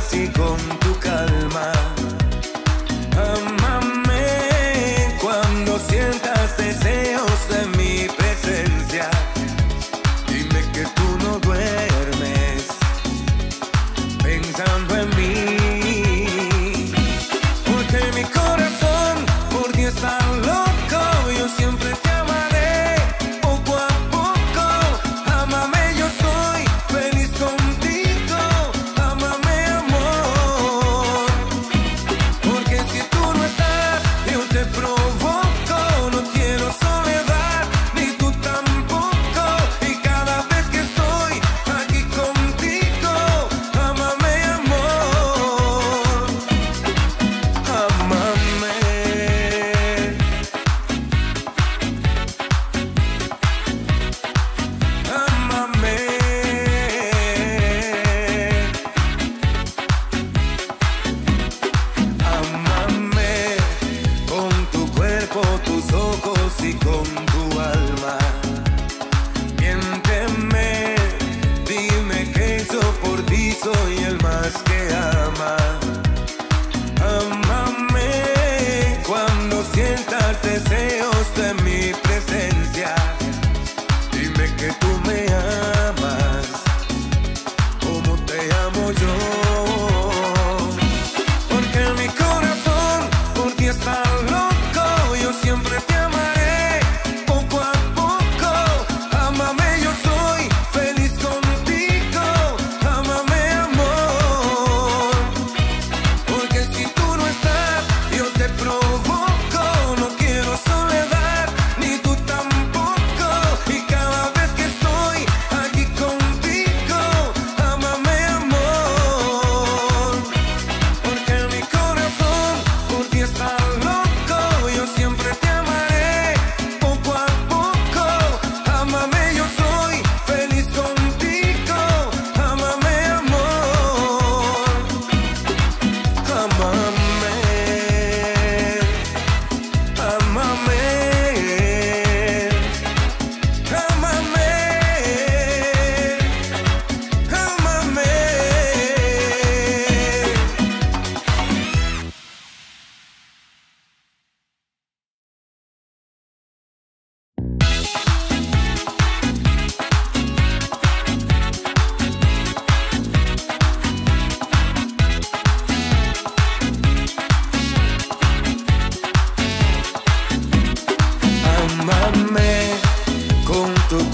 así con tu calma.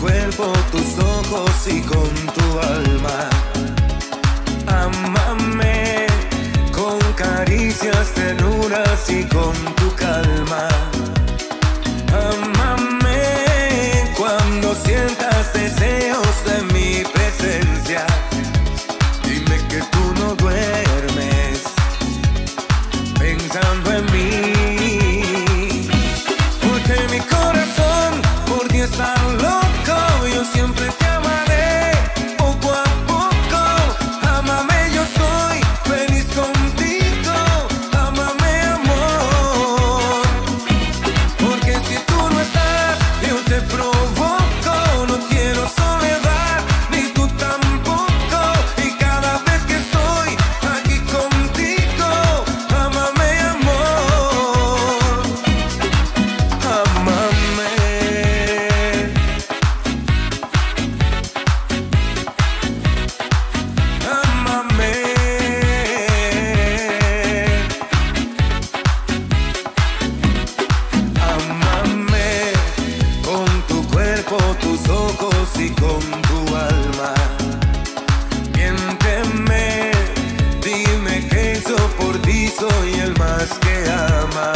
cuerpo, tus ojos y con tu alma. Amame con caricias, ternuras y con tu calma. Con tus ojos y con tu alma. Miénteme, dime que yo por ti soy el más que ama.